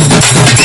Let's go.